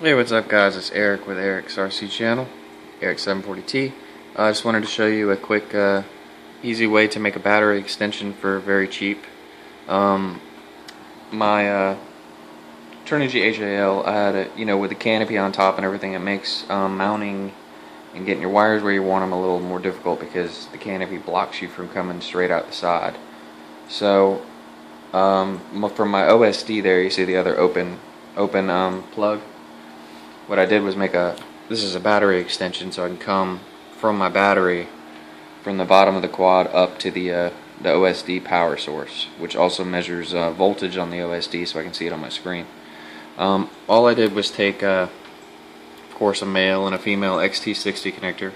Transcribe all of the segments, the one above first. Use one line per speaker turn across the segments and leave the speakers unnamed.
Hey, what's up guys? It's Erik with Erik's RC channel, Eric740T. Uh, I just wanted to show you a quick, uh, easy way to make a battery extension for very cheap. Um, my uh, Turnigy HAL, I had it, you know, with the canopy on top and everything, it makes um, mounting and getting your wires where you want them a little more difficult because the canopy blocks you from coming straight out the side. So, um, from my OSD there, you see the other open, open um, plug what I did was make a this is a battery extension so I can come from my battery from the bottom of the quad up to the uh, the OSD power source which also measures uh, voltage on the OSD so I can see it on my screen. Um, all I did was take uh, of course a male and a female XT60 connector.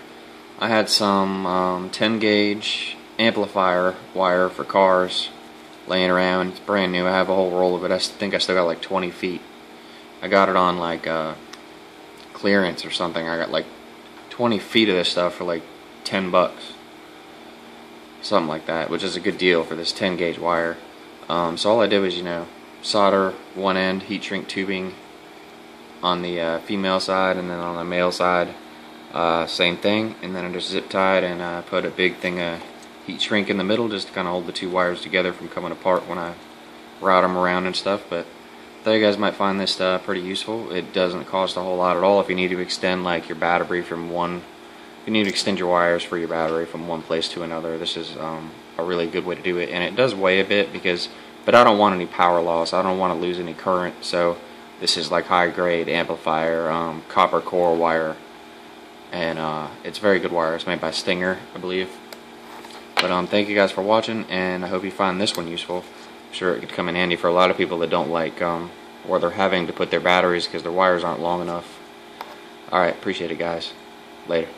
I had some um, 10 gauge amplifier wire for cars laying around. It's brand new. I have a whole roll of it. I think I still got like 20 feet. I got it on like uh, clearance or something. I got like 20 feet of this stuff for like 10 bucks. Something like that, which is a good deal for this 10 gauge wire. Um, so all I did was, you know, solder one end heat shrink tubing on the uh, female side and then on the male side uh, same thing and then I just zip tied and uh, put a big thing of heat shrink in the middle just to kind of hold the two wires together from coming apart when I route them around and stuff but thought you guys might find this uh, pretty useful. It doesn't cost a whole lot at all if you need to extend like your battery from one, you need to extend your wires for your battery from one place to another. This is um, a really good way to do it, and it does weigh a bit because, but I don't want any power loss. I don't want to lose any current, so this is like high grade amplifier um, copper core wire, and uh, it's very good wire. It's made by Stinger, I believe. But um, thank you guys for watching, and I hope you find this one useful sure it could come in handy for a lot of people that don't like um, or they're having to put their batteries because their wires aren't long enough. Alright, appreciate it guys. Later.